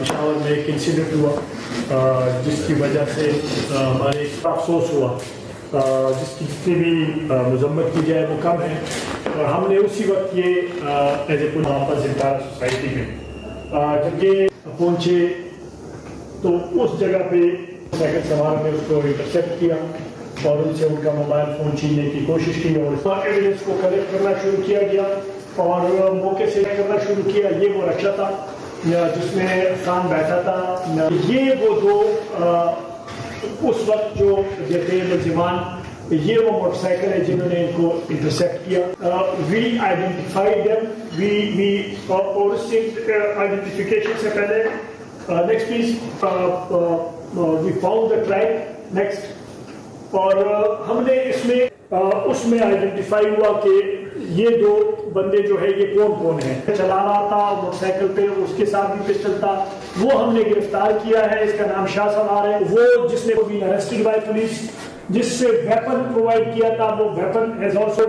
पिशावर में एक इंसिडेंट हुआ जिसकी वजह से हमारे अफसोस हुआ जिसकी जितनी भी मजम्मत की जाए वो कम है। और हमने उसी वक्त ये एज ए वापस सोसाइटी में जब ये पहुँचे तो उस जगह पे साइकिल सवार ने उसको इंटरसेप्ट किया और उनसे उनका मोबाइल फ़ोन छीनने की कोशिश की और एविडेंस को कलेक्ट करना शुरू किया गया और मौके से करना शुरू किया। ये वो रक्षा था जिसमें खान बैठा था, ये वो दो उस वक्त जो ये थे मुलजिमान ये वो मोटरसाइकिल है जिन्होंने इनको इंटरसेप्ट किया we identified them we we और उस आइडेंटिफिकेशन से पहले next please we found the track next और हमने इसमें उसमें आइडेंटिफाई हुआ कि ये दो बंदे जो है, ये कौन कौन है? चला रहा था, मोटरसाइकिल पे, उसके साथ भी पिस्टल था। वो हमने गिरफ़्तार किया है, इसका नाम शाह सवार है। वो जिसने अरेस्टेड बाय पुलिस जिससे वेपन प्रोवाइड किया था, वो वेपन एज ऑल्सो